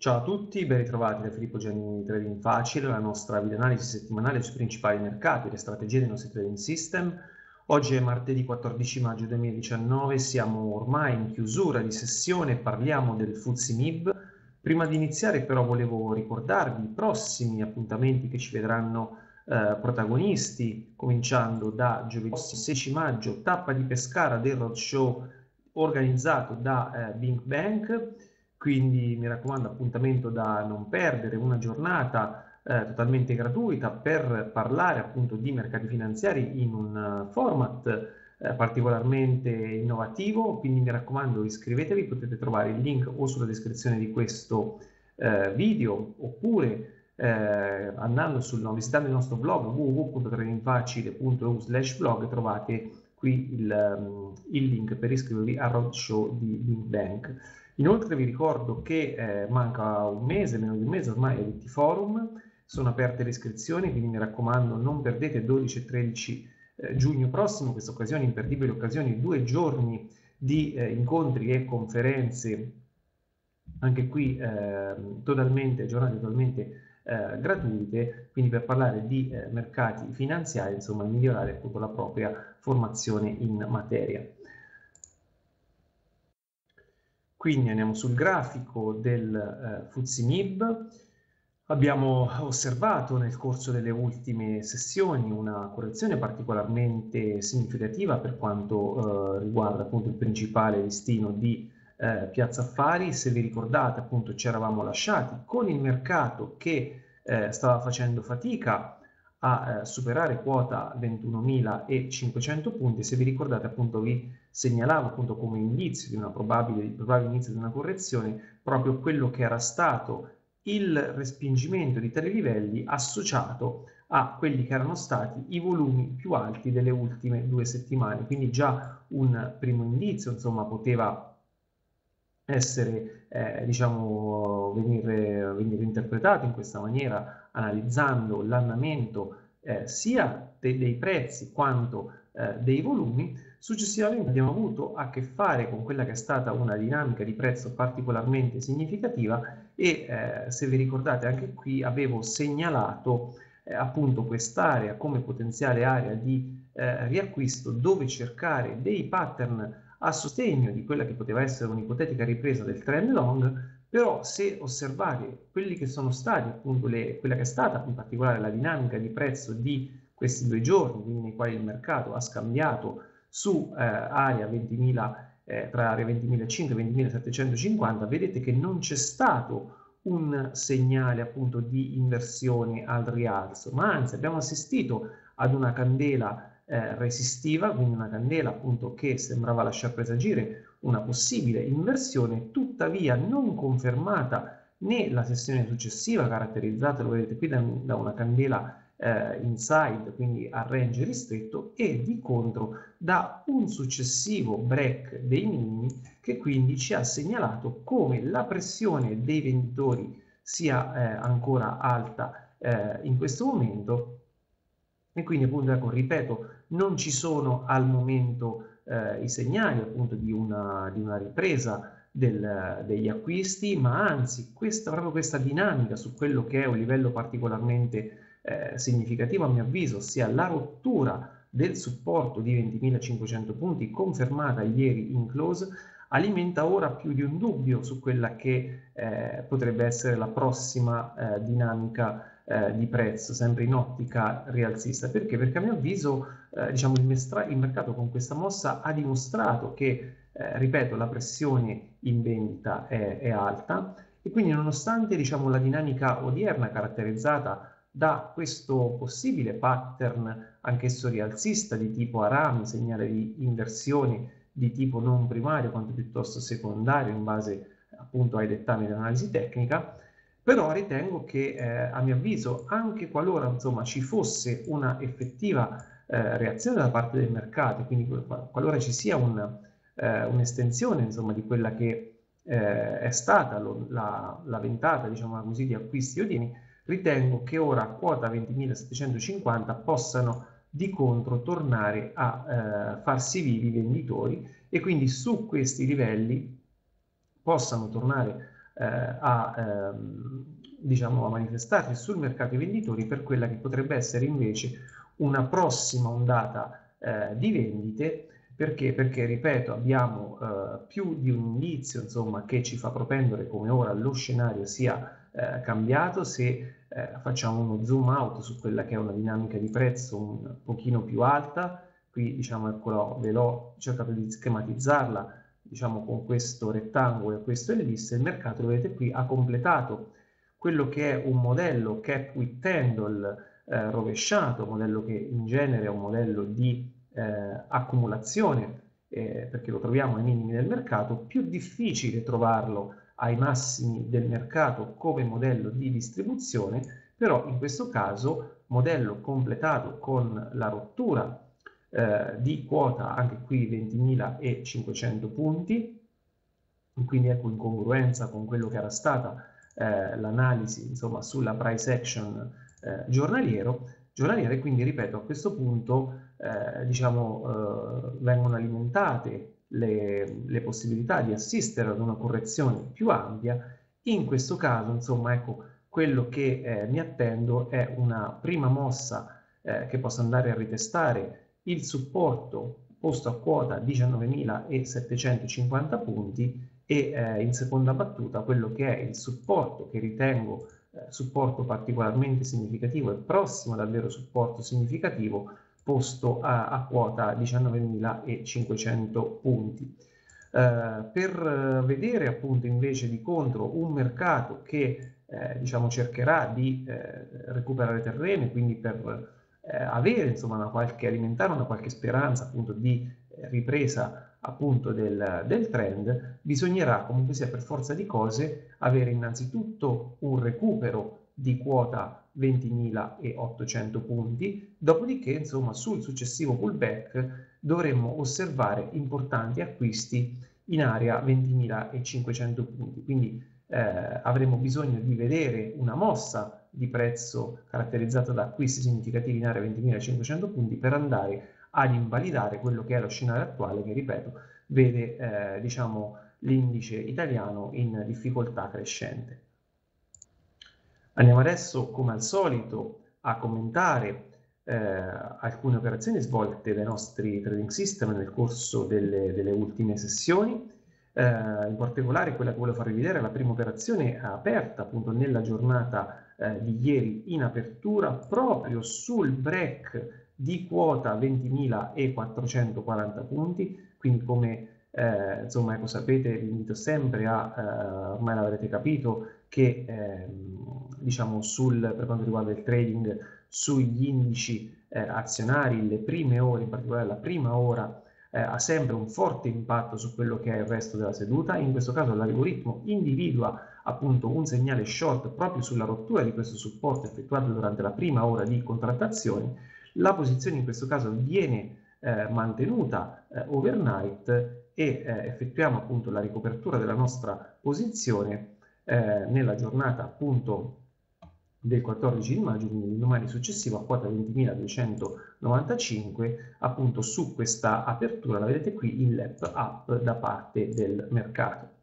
Ciao a tutti, ben ritrovati da Filippo Giannini di Trading Facile, la nostra videoanalisi settimanale sui principali mercati e le strategie dei nostri trading system. Oggi è martedì 14 maggio 2019, siamo ormai in chiusura di sessione, parliamo del FTSE MIB. Prima di iniziare però volevo ricordarvi i prossimi appuntamenti che ci vedranno eh, protagonisti, cominciando da giovedì 16 maggio, tappa di Pescara del roadshow organizzato da eh, Bing Bank quindi mi raccomando appuntamento da non perdere, una giornata eh, totalmente gratuita per parlare appunto di mercati finanziari in un uh, format eh, particolarmente innovativo, quindi mi raccomando iscrivetevi, potete trovare il link o sulla descrizione di questo eh, video oppure eh, andando sul, visitando il nostro blog www.tradingfacile.eu slash blog trovate qui il, um, il, link per iscrivervi al roadshow di Big Bank. Inoltre vi ricordo che eh, manca un mese, meno di un mese ormai ai Forum, sono aperte le iscrizioni, quindi mi raccomando non perdete 12 e 13 eh, giugno prossimo, questa occasione, imperdibile occasione, due giorni di eh, incontri e conferenze, anche qui ehm, totalmente, giornate totalmente eh, gratuite, quindi per parlare di eh, mercati finanziari, insomma migliorare appunto la propria formazione in materia. Quindi andiamo sul grafico del eh, FTSE MIB. Abbiamo osservato nel corso delle ultime sessioni una correzione particolarmente significativa per quanto eh, riguarda appunto il principale listino di eh, Piazza Affari. Se vi ricordate appunto ci eravamo lasciati con il mercato che eh, stava facendo fatica a eh, superare quota 21.500 punti. Se vi ricordate appunto vi segnalavo appunto come indizio di una probabile, probabile inizio di una correzione proprio quello che era stato il respingimento di tali livelli associato a quelli che erano stati i volumi più alti delle ultime due settimane. Quindi già un primo indizio, insomma, poteva essere, eh, diciamo, venire, venire interpretato in questa maniera, analizzando l'andamento eh, sia de dei prezzi quanto eh, dei volumi. Successivamente abbiamo avuto a che fare con quella che è stata una dinamica di prezzo particolarmente significativa e eh, se vi ricordate anche qui avevo segnalato eh, appunto quest'area come potenziale area di eh, riacquisto dove cercare dei pattern a sostegno di quella che poteva essere un'ipotetica ripresa del trend long, però se osservate quelli che sono stati appunto le, quella che è stata in particolare la dinamica di prezzo di questi due giorni, quindi nei quali il mercato ha scambiato su eh, area 20.000 eh, tra area 20.500 e 20.750, vedete che non c'è stato un segnale appunto di inversione al rialzo, ma anzi abbiamo assistito ad una candela eh, resistiva, quindi una candela appunto che sembrava lasciar presagire una possibile inversione, tuttavia non confermata né la sessione successiva, caratterizzata, lo vedete qui, da, da una candela eh, inside, quindi a range ristretto, e di contro da un successivo break dei minimi che quindi ci ha segnalato come la pressione dei venditori sia eh, ancora alta eh, in questo momento. E quindi appunto, ecco, ripeto, non ci sono al momento eh, i segnali appunto di una, di una ripresa del, degli acquisti, ma anzi questa, proprio questa dinamica su quello che è un livello particolarmente eh, significativo a mio avviso, ossia la rottura del supporto di 20.500 punti confermata ieri in close, alimenta ora più di un dubbio su quella che eh, potrebbe essere la prossima eh, dinamica eh, di prezzo, sempre in ottica rialzista. Perché? Perché a mio avviso eh, diciamo, il, il, mercato con questa mossa ha dimostrato che, eh, ripeto, la pressione in vendita è, è alta e quindi nonostante diciamo, la dinamica odierna caratterizzata da questo possibile pattern anch'esso rialzista di tipo Arami, segnale di inversione di tipo non primario quanto piuttosto secondario in base appunto ai dettami dell'analisi tecnica, però ritengo che eh, a mio avviso anche qualora insomma, ci fosse una effettiva eh, reazione da parte del mercato, quindi qualora ci sia un, eh, un'estensione insomma, di quella che eh, è stata lo, la, la, ventata diciamo così, di acquisti odini, ritengo che ora a quota 20.750 possano di contro tornare a eh, farsi vivi i venditori e quindi su questi livelli possano tornare eh, a, ehm, diciamo, a manifestarsi sul mercato dei venditori per quella che potrebbe essere invece una prossima ondata eh, di vendite perché? Perché, ripeto, abbiamo eh, più di un indizio insomma, che ci fa propendere come ora lo scenario sia eh, cambiato. Se eh, facciamo uno zoom out su quella che è una dinamica di prezzo un pochino più alta, qui diciamo, ecco, ve l'ho cercato di schematizzarla diciamo, con questo rettangolo e questo ellisse, il mercato, lo vedete qui, ha completato quello che è un modello cap with candle eh, rovesciato, modello che in genere è un modello di eh, accumulazione, eh, perché lo troviamo ai minimi del mercato, più difficile trovarlo ai massimi del mercato come modello di distribuzione, però in questo caso modello completato con la rottura eh, di quota, anche qui 20.500 punti, quindi ecco in congruenza con quello che era stata eh, l'analisi insomma sulla price action eh, giornaliero, giornaliere, quindi ripeto a questo punto eh, diciamo, eh, vengono alimentate le, le, possibilità di assistere ad una correzione più ampia. In questo caso, insomma, ecco, quello che eh, mi attendo è una prima mossa eh, che possa andare a ritestare il supporto posto a quota 19.750 punti e eh, in seconda battuta quello che è il supporto che ritengo supporto particolarmente significativo e prossimo ad avere supporto significativo posto a, a quota 19.500 punti. Eh, per vedere appunto invece di contro un mercato che eh, diciamo cercherà di eh, recuperare terreno, quindi per eh, avere insomma una qualche, alimentare una qualche speranza appunto di ripresa appunto del, del, trend, bisognerà comunque sia per forza di cose avere innanzitutto un recupero di quota 20.800 punti, dopodiché insomma sul successivo pullback dovremmo osservare importanti acquisti in area 20.500 punti, quindi eh, avremo bisogno di vedere una mossa di prezzo caratterizzata da acquisti significativi in area 20.500 punti per andare ad invalidare quello che è lo scenario attuale che, ripeto, vede eh, diciamo, l'indice italiano in difficoltà crescente. Andiamo adesso, come al solito, a commentare eh, alcune operazioni svolte dai nostri trading system nel corso delle, delle ultime sessioni. Eh, in particolare quella che voglio farvi vedere è la prima operazione aperta appunto nella giornata eh, di ieri in apertura proprio sul break di quota 20.440 punti, quindi come eh, insomma ecco sapete vi invito sempre a, eh, ormai l'avrete capito, che ehm, diciamo sul, per quanto riguarda il trading sugli indici eh, azionari, le prime ore, in particolare la prima ora, eh, ha sempre un forte impatto su quello che è il resto della seduta. In questo caso l'algoritmo individua appunto un segnale short proprio sulla rottura di questo supporto effettuato durante la prima ora di contrattazione. La posizione in questo caso viene eh, mantenuta eh, overnight e eh, effettuiamo appunto la ricopertura della nostra posizione eh, nella giornata appunto del 14 di maggio, quindi domani successivo a quota 20.295, appunto su questa apertura, la vedete qui, il lap up da parte del mercato.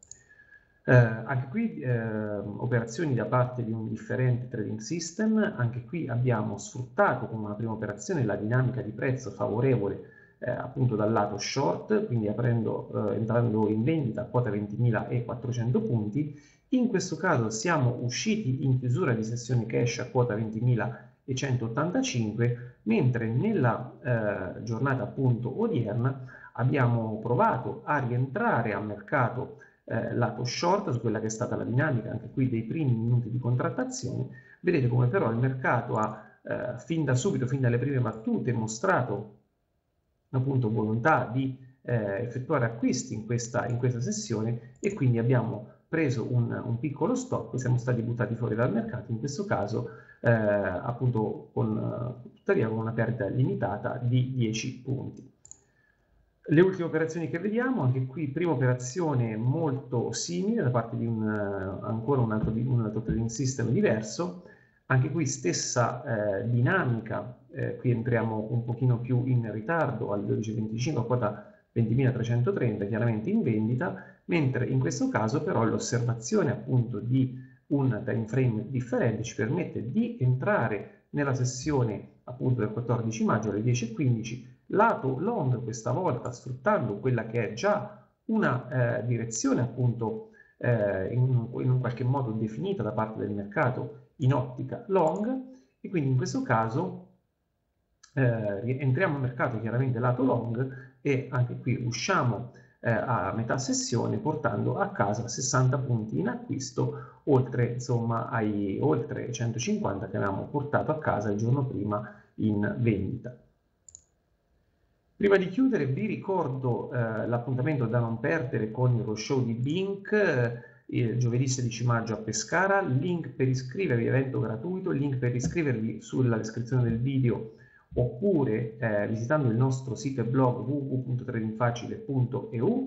Eh, anche qui eh, operazioni da parte di un differente trading system, anche qui abbiamo sfruttato come una prima operazione la dinamica di prezzo favorevole eh, appunto dal lato short, quindi aprendo, eh, entrando in vendita a quota 20.400 punti. In questo caso siamo usciti in chiusura di sessione cash a quota 20.185, mentre nella eh, giornata appunto odierna abbiamo provato a rientrare al mercato eh, lato short su quella che è stata la dinamica anche qui dei primi minuti di contrattazione. Vedete come però il mercato ha eh, fin da subito, fin dalle prime battute, mostrato appunto volontà di eh, effettuare acquisti in questa, in questa, sessione e quindi abbiamo preso un, un, piccolo stop e siamo stati buttati fuori dal mercato, in questo caso eh, appunto con, tuttavia con una perdita limitata di 10 punti. Le ultime operazioni che vediamo, anche qui prima operazione molto simile da parte di un, ancora un altro, un altro trading system diverso, anche qui stessa eh, dinamica, eh, qui entriamo un pochino più in ritardo al 12.25 a quota 20.330, chiaramente in vendita, mentre in questo caso però l'osservazione appunto di un time frame differente ci permette di entrare nella sessione appunto del 14 maggio alle 10.15 lato long questa volta sfruttando quella che è già una eh, direzione appunto eh, in, in, un qualche modo definita da parte del mercato in ottica long e quindi in questo caso eh, entriamo al mercato chiaramente lato long e anche qui usciamo eh, a metà sessione portando a casa 60 punti in acquisto oltre insomma ai oltre 150 che avevamo portato a casa il giorno prima in vendita. Prima di chiudere vi ricordo eh, l'appuntamento da non perdere con il roadshow di Bink eh, giovedì 16 maggio a Pescara, link per iscrivervi, evento gratuito, link per iscrivervi sulla descrizione del video oppure eh, visitando il nostro sito e blog www.tradingfacile.eu.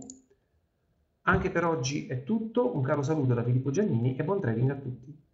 Anche per oggi è tutto, un caro saluto da Filippo Giannini e buon trading a tutti.